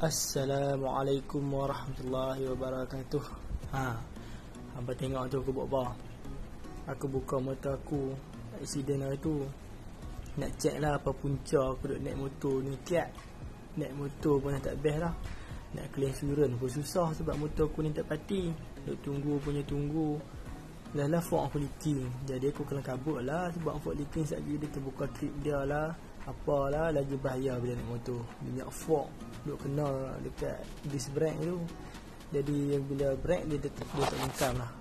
Assalamualaikum warahmatullahi wabarakatuh. Ha Hampa tengok tu aku buat apa? Aku buka motor aku Accident hari tu. Nak check lah apa punca aku duduk naik motor ni. Kiat. Naik motor pun tak best lah. Nak clear insurance pun susah sebab motor aku ni tak pati. Duk tunggu punya tunggu. Dah lah fork aku leaking. Jadi aku kena kabut lah Sebab fork leaking sekejap dia terbuka trip dia lah Apalah lagi bahaya bila naik motor. Minyak fork Duk kena dekat disc brake tu. Jadi bila brake dia, dia, dia tak lengkam lah.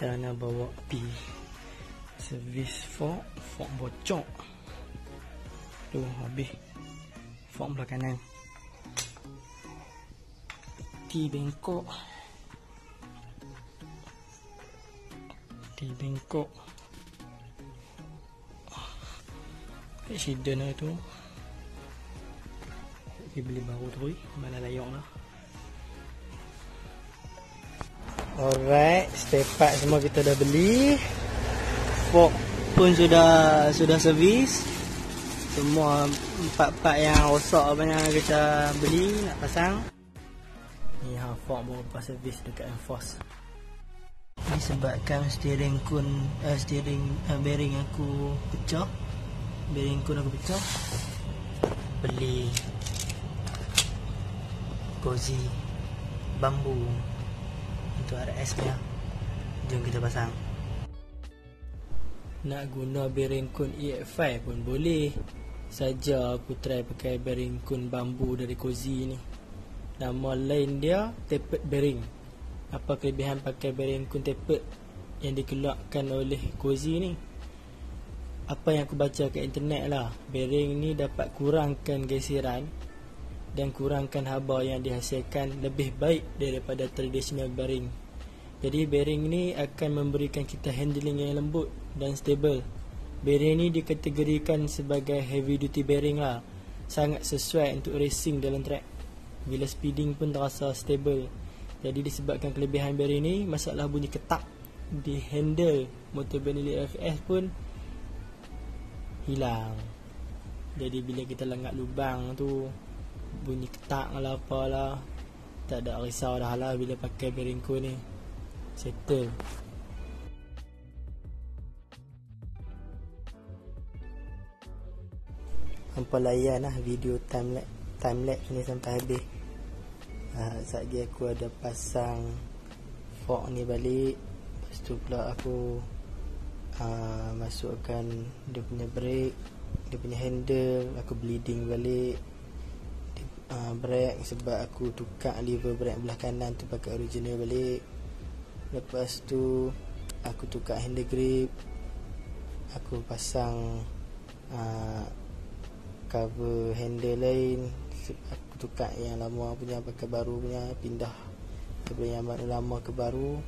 Kita nak bawa pi. Servis fork Fork bocok. Tu habis. Fork belah kanan T bengkok T bengkok Accident lah tu Pergi beli baru tu Mana layak lah. Alright Spare part semua kita dah beli. Fork pun sudah Sudah servis. Semua Part-part yang rosak yang kita beli Nak pasang Ni ha fork baru lepas servis dekat Enforce Disebabkan steering kun uh, Steering uh, bearing aku pecah. Bearing kun aku pecah. Beli Cozy Bambu Untuk RS punya. Jom kita pasang. Nak guna bearing kun EX5 pun boleh. Saja aku try pakai bearing kun bambu dari Cozy ni Nama lain dia tapered bearing. Apa kelebihan pakai bearing kun tapered yang dikeluarkan oleh Cozy ni? Apa yang aku baca kat internet lah, bearing ni dapat kurangkan geseran dan kurangkan haba yang dihasilkan lebih baik daripada traditional bearing. Jadi bearing ni akan memberikan kita handling yang lembut dan stable. Bearing ni dikategorikan sebagai heavy duty bearing lah. Sangat sesuai untuk racing dalam track. Bila speeding pun terasa stable. Jadi disebabkan kelebihan bearing ni Masalah bunyi ketak Di handle motor Benelli FS pun Hilang. Jadi bila kita lengak lubang tu Bunyi ketak lah. Apalah Tak ada risau dah lah bila pakai bearing ku ni. Settle. Hampa layan lah video time lapse time lapse ni sampai habis. Uh, Sekejap lagi aku ada pasang Fork ni balik. Lepas tu pula aku uh, Masukkan Dia punya brake Dia punya handle Aku bleeding balik. Uh, Brake Sebab aku tukar lever brake belah kanan tu Pakai original balik. Lepas tu Aku tukar handle grip. Aku pasang uh, Cover handle lain aku tukar yang lama punya pakai baru punya pindah daripada yang lama ke baru.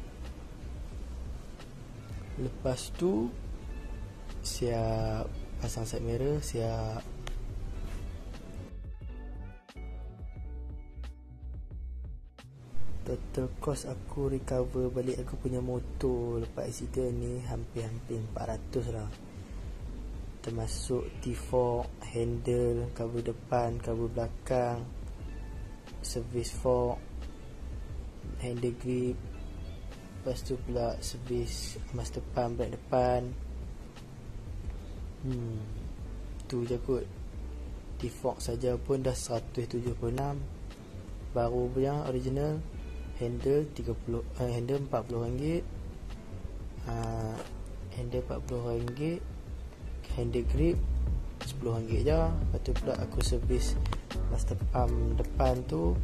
Lepas tu siap pasang side mirror siap. Total cost aku recover balik aku punya motor lepas accident ni hampir-hampir 400 lah termasuk T4 handle cover depan cover belakang service fork handle grip. Lepas tu pula service master pump brake depan. Hmm tu je kot. T-Fork saja pun dah 176 baru punya original handle 30 uh, handle 40 ringgit. Uh, handle 40 ringgit handle grip RM10 je Lepas tu pula aku servis Master pump depan tu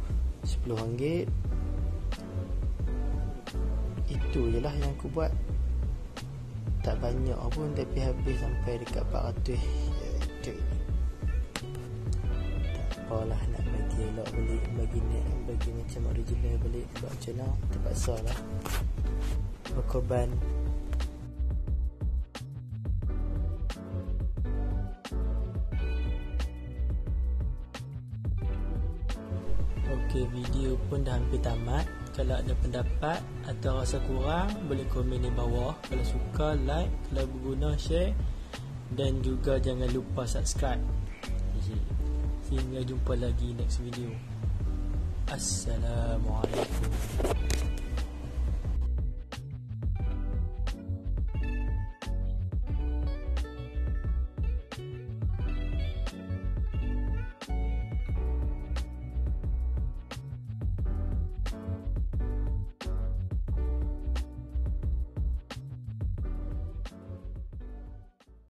RM10 Itu je lah yang aku buat. Tak banyak pun Tapi habis sampai dekat 400 Tak apalah nak bagi elok balik Bagi ni Bagi macam original balik. Sebab macam mana? Terpaksa lah. Berkorban Okey, video pun dah hampir tamat. Kalau ada pendapat atau rasa kurang Boleh komen di bawah. Kalau suka like. Kalau berguna share. Dan juga jangan lupa subscribe. Sehingga jumpa lagi next video. Assalamualaikum